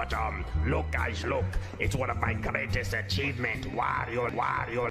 But um, look guys, look, it's one of my greatest achievements. Wario, Wario